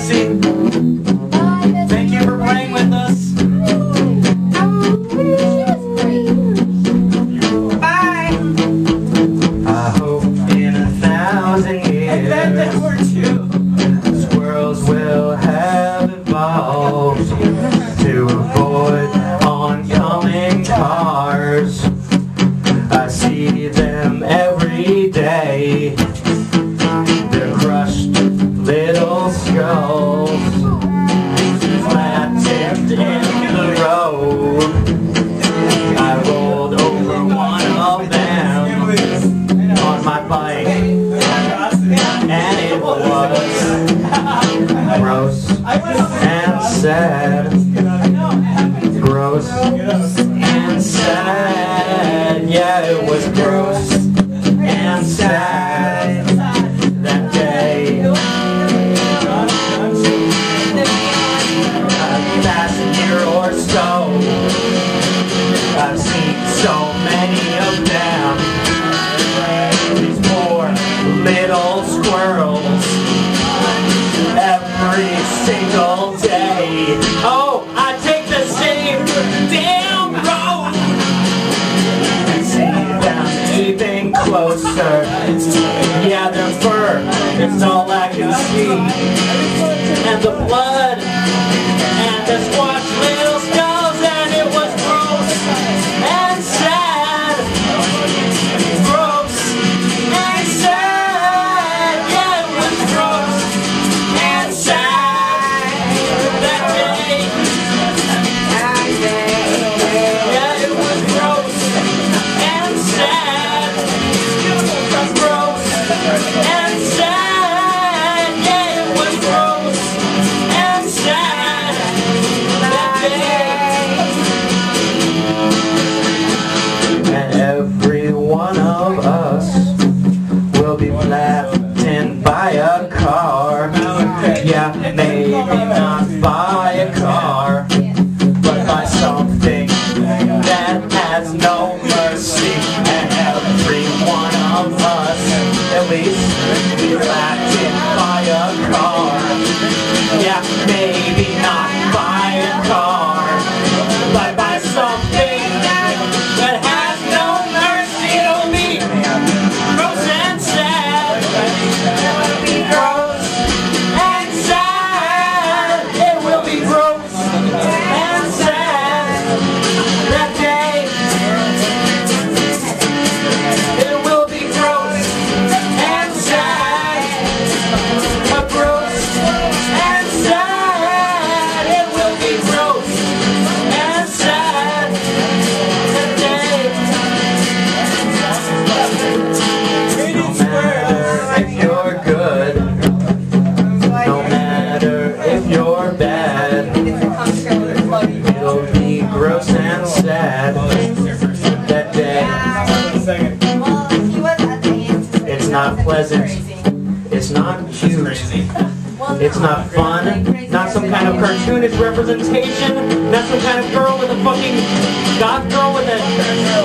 assim. Gross and sad. Gross and sad. Yeah, it was gross and sad that day. A year or so, I've seen so many of them. These poor little squirrels every single day. Oh, I take the same damn road and see them even closer. Yeah, their fur is all I can see, and the blood maybe not by a car, sad that day. It's not pleasant. It's not cute. It's not fun. Not some kind of cartoonish representation. Not some kind of girl with a fucking goth girl with a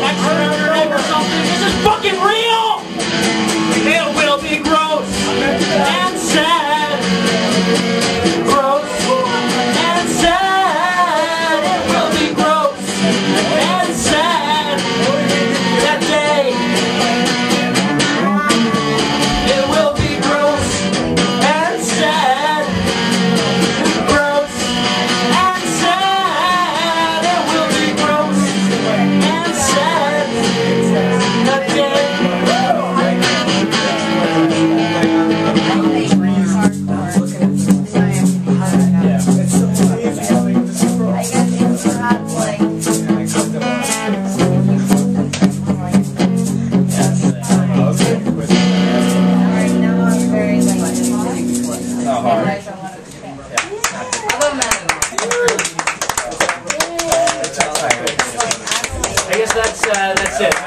I guess that's uh, that's it.